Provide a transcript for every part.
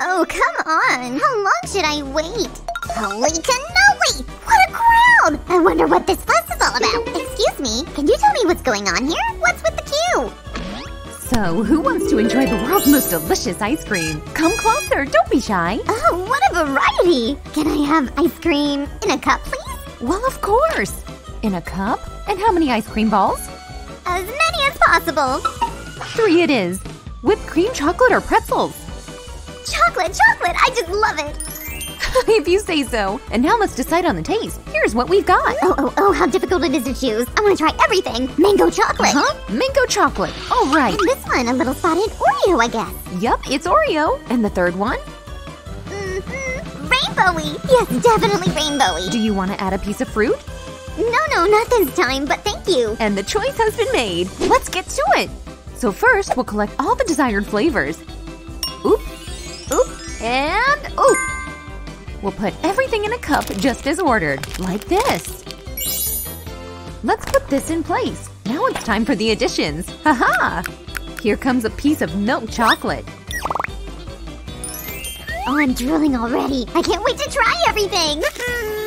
Oh, come on. How long should I wait? Holy cannoli! What a crowd! I wonder what this fuss is all about. Excuse me, can you tell me what's going on here? What's with the queue? So, who wants to enjoy the world's most delicious ice cream? Come closer, don't be shy. Oh, what a variety! Can I have ice cream in a cup, please? Well, of course. In a cup? And how many ice cream balls? As many as possible. Three it is. Whipped cream, chocolate, or pretzels. Chocolate, chocolate! I just love it! if you say so. And now let's decide on the taste. Here's what we've got. Oh, oh, oh, how difficult it is to choose. I want to try everything. Mango chocolate. Huh? Mango chocolate. All right. And this one, a little spotted Oreo, I guess. Yup, it's Oreo. And the third one? Mm-hmm. Rainbowy. Yes, definitely rainbowy. Do you want to add a piece of fruit? No, no, not this time, but thank you. And the choice has been made. Let's get to it. So first, we'll collect all the desired flavors. Oop, oop, and oop. We'll put everything in a cup just as ordered, like this. Let's put this in place. Now it's time for the additions. Haha! -ha! Here comes a piece of milk chocolate. Oh, I'm drooling already. I can't wait to try everything.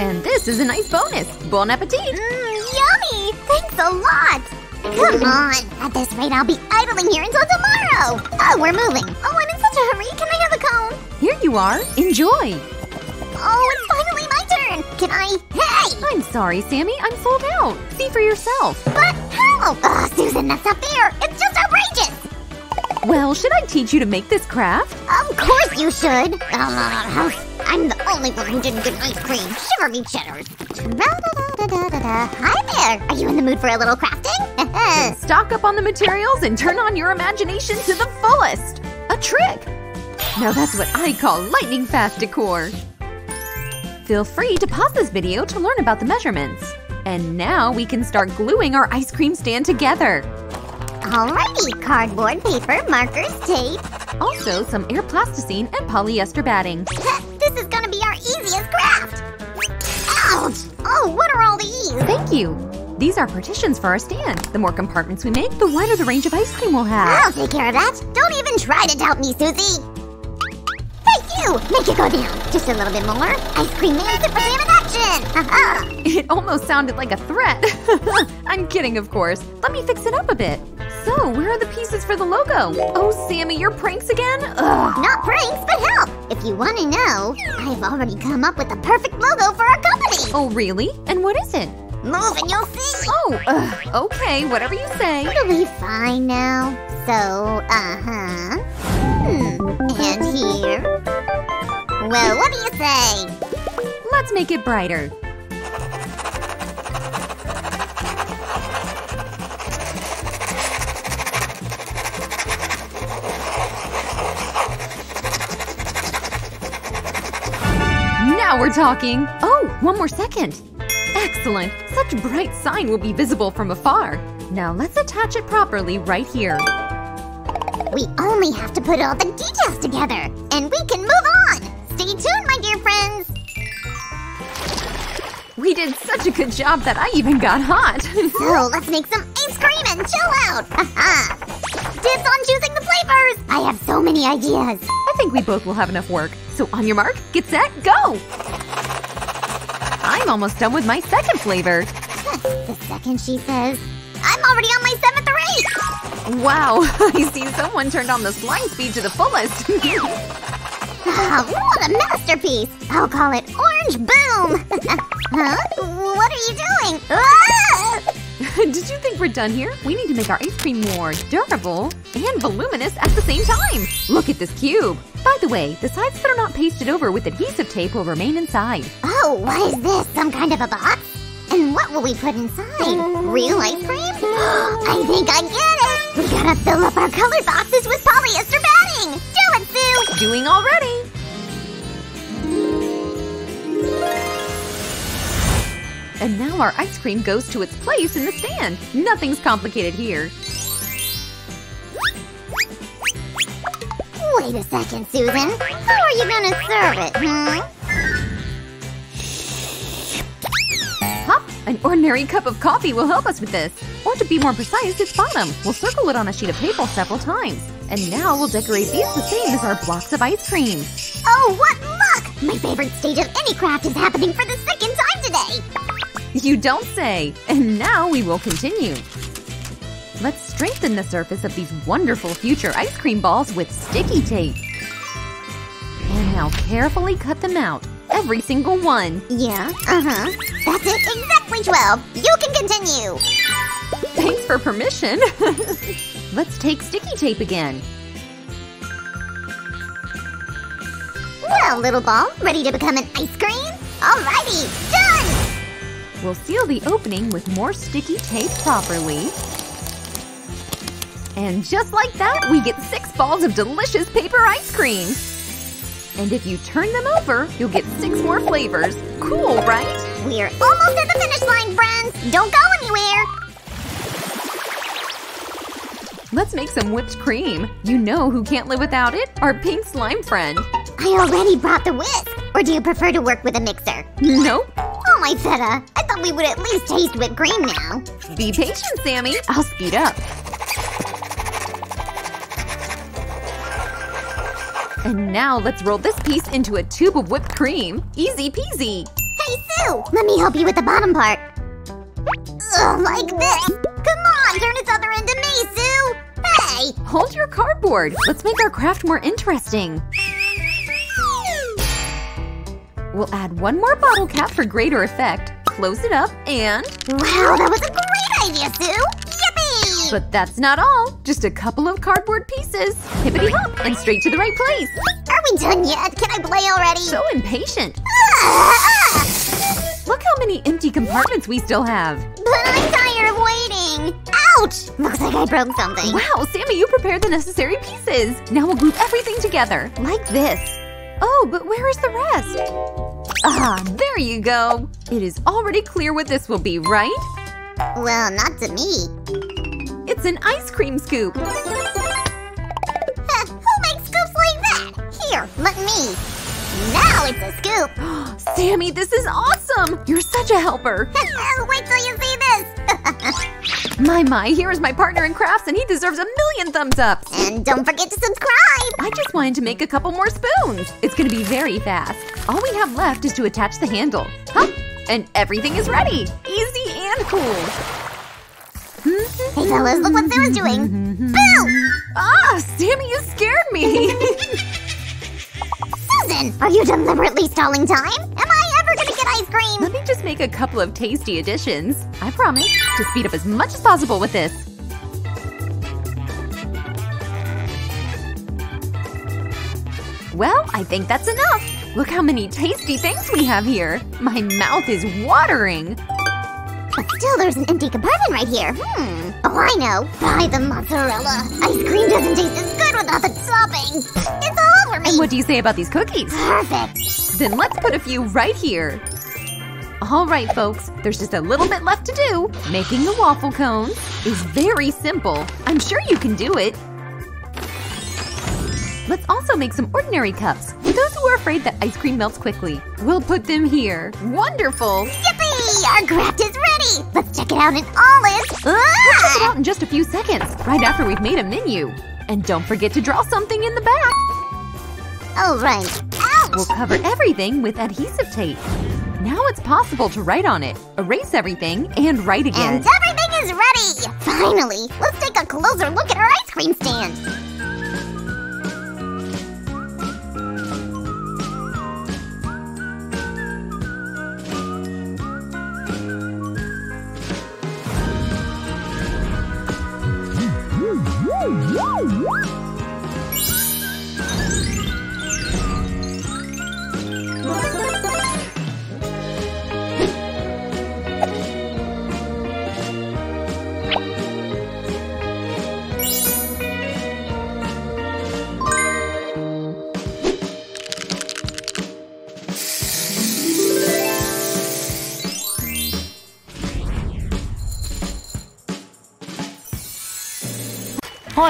And this is a nice bonus. Bon appetit! Mmm, yummy! Thanks a lot! Come on! At this rate, I'll be idling here until tomorrow! Oh, we're moving! Oh, I'm in such a hurry! Can I have? Here you are! Enjoy! Oh, it's finally my turn! Can I… Hey! I'm sorry, Sammy. I'm sold out. See for yourself. But how? Oh, Susan, that's not fair! It's just outrageous! Well, should I teach you to make this craft? Of course you should! Um, uh, I'm the only one who didn't get ice cream. Shiver me cheddars. Hi there! Are you in the mood for a little crafting? stock up on the materials and turn on your imagination to the fullest! A trick! Now that's what I call lightning fast decor! Feel free to pause this video to learn about the measurements. And now we can start gluing our ice cream stand together. Alrighty, cardboard, paper, markers, tape. Also, some air plasticine and polyester batting. this is gonna be our easiest craft! Ouch! Oh, what are all these? Thank you! These are partitions for our stand. The more compartments we make, the wider the range of ice cream we'll have. I'll take care of that. Don't even try to doubt me, Susie! You! Make it go down. Just a little bit more. Ice cream man super slam in action! it almost sounded like a threat. I'm kidding, of course. Let me fix it up a bit. So, where are the pieces for the logo? Oh, Sammy, your pranks again? Ugh. Not pranks, but help! If you want to know, I've already come up with the perfect logo for our company! Oh, really? And what is it? Move and you'll see! Oh, uh, okay, whatever you say. It'll be fine now. So, uh-huh. Hmm, and here? Well, what do you say? Let's make it brighter. Now we're talking! Oh, one more second! Excellent! Such a bright sign will be visible from afar. Now let's attach it properly right here. We only have to put all the details together, and we can move on! Stay tuned, my dear friends! We did such a good job that I even got hot! so, let's make some ice cream and chill out! Haha! Tips on choosing the flavors! I have so many ideas! I think we both will have enough work. So on your mark, get set, go! I'm almost done with my second flavor. the second, she says. I'm already on my seventh or eighth! Wow, I see someone turned on the slime speed to the fullest. oh, what a masterpiece! I'll call it Orange Boom! huh? What are you doing? Ah! Did you think we're done here? We need to make our ice cream more durable and voluminous at the same time. Look at this cube. By the way, the sides that are not pasted over with adhesive tape will remain inside. Oh, what is this? Some kind of a box? And what will we put inside? Real ice cream? I think I get it! We gotta fill up our color boxes with polyester Do it, Sue! Doing already! And now our ice cream goes to its place in the stand. Nothing's complicated here. Wait a second, Susan. How are you gonna serve it, hmm? Hop! An ordinary cup of coffee will help us with this. Or to be more precise, its bottom. We'll circle it on a sheet of paper several times. And now we'll decorate these the same as our blocks of ice cream. Oh, what luck! My favorite stage of any craft is happening for the second time today! You don't say! And now we will continue. Let's strengthen the surface of these wonderful future ice cream balls with sticky tape. And now carefully cut them out. Every single one. Yeah, uh-huh. That's it, exactly 12. You can continue! Thanks for permission. Let's take sticky tape again. Well, little ball, ready to become an ice cream? Alrighty, done! We'll seal the opening with more sticky tape properly. And just like that, we get six balls of delicious paper ice cream! And if you turn them over, you'll get six more flavors. Cool, right? We're almost at the finish line, friends! Don't go anywhere! Let's make some whipped cream. You know who can't live without it? Our pink slime friend. I already brought the whisk! Or do you prefer to work with a mixer? Nope. Oh, my feta! I thought we would at least taste whipped cream now. Be patient, Sammy. I'll speed up. And now let's roll this piece into a tube of whipped cream. Easy peasy. Hey, Sue! Let me help you with the bottom part. Ugh, like this! Come on, turn its other end to me, Sue! Hold your cardboard. Let's make our craft more interesting. We'll add one more bottle cap for greater effect. Close it up and… Wow, that was a great idea, Sue! Yippee! But that's not all. Just a couple of cardboard pieces. Hippity hop and straight to the right place. Are we done yet? Can I play already? So impatient. Ah! Look how many empty compartments we still have. But I'm tired of waiting! Ouch! Looks like I broke something. Wow, Sammy, you prepared the necessary pieces. Now we'll glue everything together, like this. Oh, but where is the rest? Ah, there you go. It is already clear what this will be, right? Well, not to me. It's an ice cream scoop. Who makes scoops like that? Here, let me. Now it's a scoop. Sammy, this is awesome! You're such a helper. Wait till you see this. My, my, here is my partner in crafts and he deserves a million thumbs ups. and don't forget to subscribe. I just wanted to make a couple more spoons. It's gonna be very fast. All we have left is to attach the handle. Huh? And everything is ready. Easy and cool. Hey fellas, look what Sarah's doing. Boo! Ah, Sammy, you scared me. Are you deliberately stalling time? Am I ever gonna get ice cream? Let me just make a couple of tasty additions. I promise to speed up as much as possible with this. Well, I think that's enough. Look how many tasty things we have here. My mouth is watering. Still, there's an empty compartment right here. Hmm. Oh, I know. Buy the mozzarella. Ice cream doesn't taste as good without the topping. It's all over me. And what do you say about these cookies? Perfect. Then let's put a few right here. Alright folks, there's just a little bit left to do. Making the waffle cones is very simple. I'm sure you can do it. Let's also make some ordinary cups for those who are afraid that ice cream melts quickly. We'll put them here. Wonderful! Yippee! Our craft is ready. Let's check it out in all its. We'll check it Ah! out in just a few seconds, right after we've made a menu. And don't forget to draw something in the back. All right. Ouch! We'll cover everything with adhesive tape. Now it's possible to write on it, erase everything, and write again. And everything is ready! Finally! Let's take a closer look at our ice cream stand! Woo!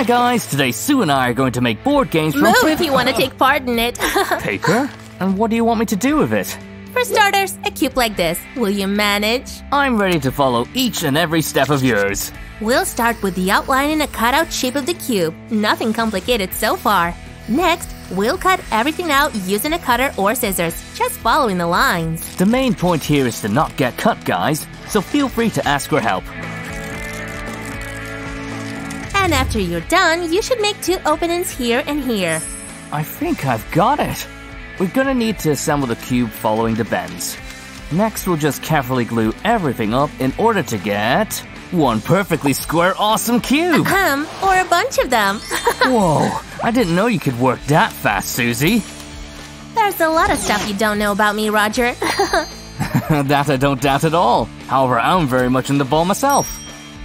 Hi guys, today Sue and I are going to make board games from Move if you want to take part in it. paper. And what do you want me to do with it? For starters, a cube like this. Will you manage? I'm ready to follow each and every step of yours. We'll start with the outline in a cutout shape of the cube. Nothing complicated so far. Next, we'll cut everything out using a cutter or scissors, just following the lines. The main point here is to not get cut, guys, so feel free to ask for help. And after you're done, you should make two openings here and here. I think I've got it. We're gonna need to assemble the cube following the bends. Next, we'll just carefully glue everything up in order to get one perfectly square awesome cube. Um, or a bunch of them. Whoa, I didn't know you could work that fast, Susie. There's a lot of stuff you don't know about me, Roger. that I don't doubt at all. However, I'm very much in the ball myself.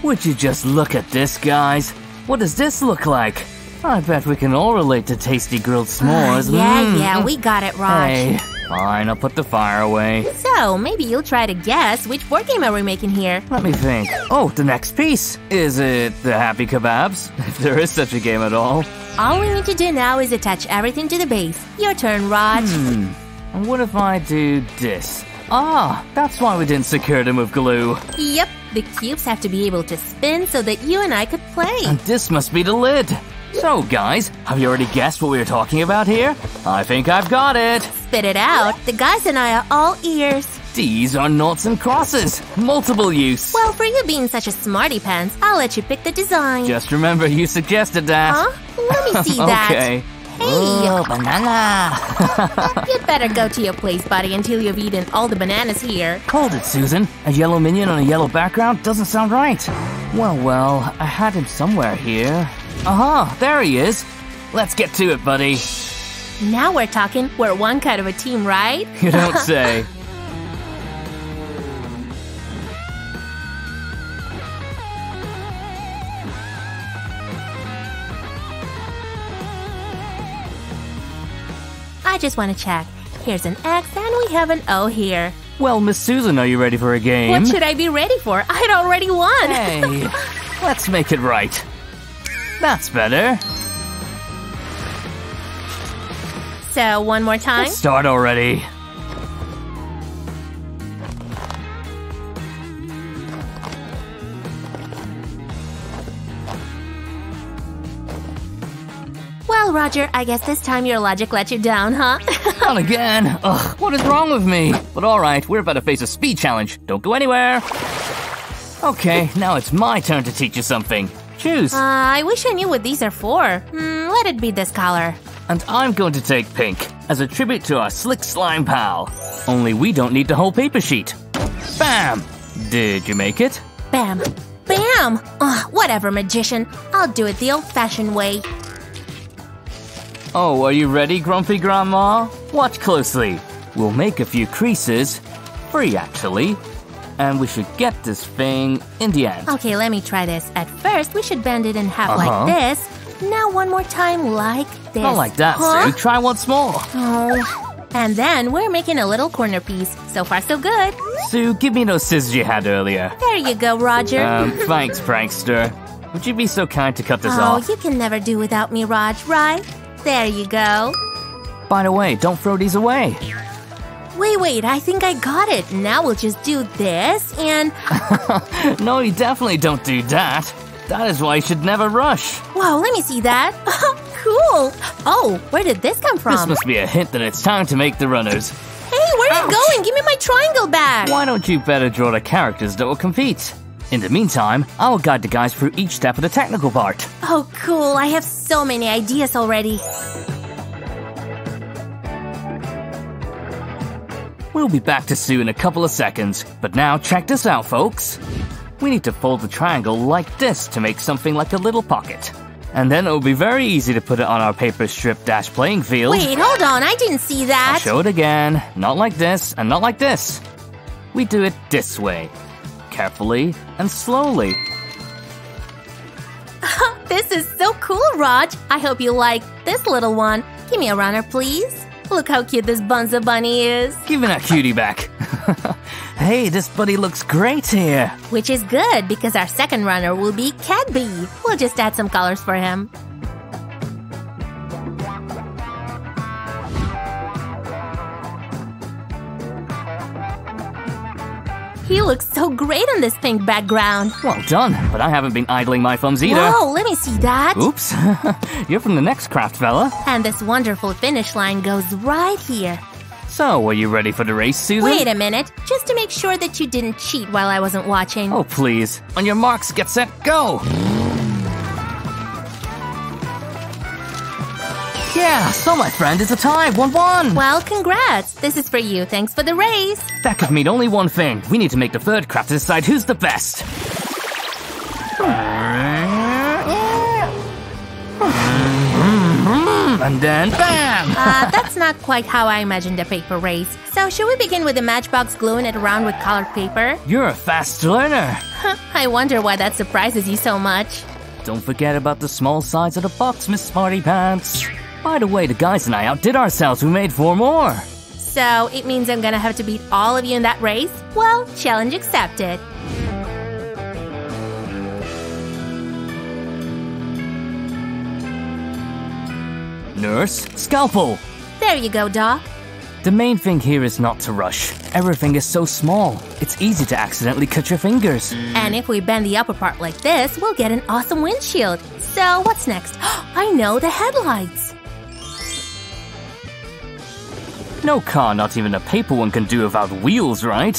Would you just look at this, guys? What does this look like? I bet we can all relate to tasty grilled s'mores. yeah, Mm. yeah, we got it, Raj. Hey, fine, I'll put the fire away. So, maybe you'll try to guess which board game are we making here? Let me think. Oh, the next piece. Is it the Happy Kebabs? If there is such a game at all. All we need to do now is attach everything to the base. Your turn, Raj. Hmm. And what if I do this? Ah, that's why we didn't secure them with glue. Yep, the cubes have to be able to spin so that you and I could play. And this must be the lid. So, guys, have you already guessed what we were talking about here? I think I've got it. Spit it out. The guys and I are all ears. These are noughts and crosses. Multiple use. Well, for you being such a smarty pants, I'll let you pick the design. Just remember you suggested that. Huh? Let me see that. okay. Hey, Oh, banana. you'd better go to your place, buddy, until you've eaten all the bananas here. Hold it, Susan. A yellow minion on a yellow background doesn't sound right. Well, well, I had him somewhere here. Aha, there he is. Let's get to it, buddy. Now we're talking. We're one kind of a team, right? You don't say. I just want to check. Here's an X and we have an O here. Well, Miss Susan, are you ready for a game? What should I be ready for? I'd already won. Hey, let's make it right. That's better. So, one more time. Let's start already. Roger, I guess this time your logic let you down, huh? Not again. Ugh, what is wrong with me? But alright, we're about to face a speed challenge. Don't go anywhere. Okay, now it's my turn to teach you something. Choose. Uh, I wish I knew what these are for. Hmm, let it be this color. And I'm going to take pink as a tribute to our slick slime pal. Only we don't need the whole paper sheet. Bam! Did you make it? Bam. Bam! Ugh, whatever, magician. I'll do it the old fashioned way. Oh, are you ready, Grumpy Grandma? Watch closely. We'll make a few creases. Free, actually. And we should get this thing in the end. Okay, let me try this. At first, we should bend it in half Uh-huh. like this. Now, one more time, like this. Not like that, huh? Sue. Try once more. Oh. And then we're making a little corner piece. So far, so good. Sue, give me those scissors you had earlier. There you go, Roger. Um, thanks, prankster. Would you be so kind to cut this oh, off? Oh, you can never do without me, Raj, right? There you go. By the way, don't throw these away. Wait, wait, I think I got it. Now we'll just do this and. No, you definitely don't do that. That is why you should never rush. Wow, let me see that. cool. Oh, where did this come from? This must be a hint that it's time to make the runners. Hey, where are you going? Give me my triangle back. Why don't you better draw the characters that will compete? In the meantime, I will guide the guys through each step of the technical part. Oh, cool. I have so many ideas already. We'll be back to Sue in a couple of seconds, but now check this out, folks. We need to fold the triangle like this to make something like a little pocket. And then it'll be very easy to put it on our paper strip dash playing field. Wait, hold on. I didn't see I'll that. show it again. Not like this, and not like this. We do it this way. Carefully and slowly. This is so cool, Raj. I hope you like this little one. Give me a runner, please. Look how cute this Bunza bunny is. Give me that cutie back. hey, this buddy looks great here. Which is good because our second runner will be Cadby. We'll just add some colors for him. You look so great on this pink background. Well done, but I haven't been idling my thumbs either. Oh, let me see that. Oops. You're from the next craft, fella. And this wonderful finish line goes right here. So, are you ready for the race, Susan? Wait a minute, just to make sure that you didn't cheat while I wasn't watching. Oh, please. On your marks, get set, go! Yeah, so my friend, it's a tie, 1-1! Well, congrats. This is for you. Thanks for the race. That could mean only one thing. We need to make the third craft to decide who's the best. And then BAM! Uh, that's not quite how I imagined a paper race. So, should we begin with the matchbox gluing it around with colored paper? You're a fast learner. I wonder why that surprises you so much. Don't forget about the small size of the box, Miss Smarty Pants. By the way, the guys and I outdid ourselves. We made four more. So, it means I'm gonna have to beat all of you in that race? Well, challenge accepted. Nurse, scalpel. There you go, Doc. The main thing here is not to rush. Everything is so small. It's easy to accidentally cut your fingers. And if we bend the upper part like this, we'll get an awesome windshield. So, what's next? I know the headlights. No car, not even a paper one, can do without wheels, right?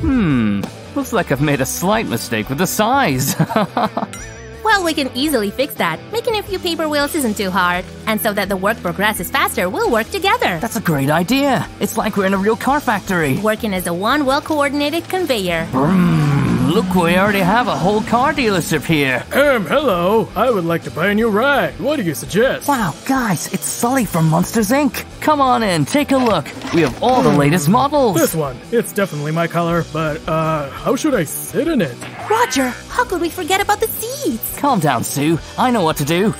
Hmm, looks like I've made a slight mistake with the size. Well, we can easily fix that. Making a few paper wheels isn't too hard. And so that the work progresses faster, we'll work together. That's a great idea. It's like we're in a real car factory. Working as a one well coordinated conveyor. Look, we already have a whole car dealership here. Um, hello. I would like to buy a new ride. What do you suggest? Wow, guys, it's Sully from Monsters Inc. Come on in, take a look. We have all the latest models. This one. It's definitely my color, but, uh, how should I sit in it? Roger, how could we forget about the seats? Calm down, Sue. I know what to do.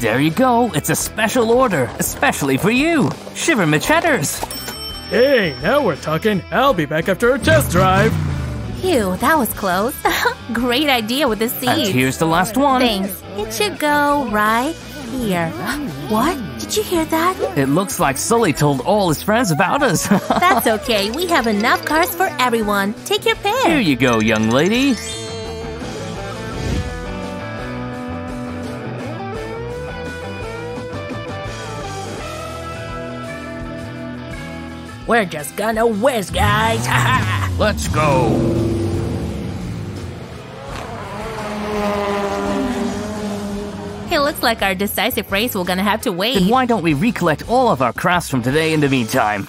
There you go. It's a special order, especially for you. Shiver my cheddars. Hey, now we're talking. I'll be back after a test drive. Phew, that was close. Great idea with the seeds. And here's the last one. Thanks. It should go right here. What? Did you hear that? It looks like Sully told all his friends about us. That's okay. We have enough cars for everyone. Take your pair. Here you go, young lady. We're just gonna whiz, guys. Let's go. Looks like our decisive race will gonna have to wait. Then why don't we recollect all of our crafts from today in the meantime?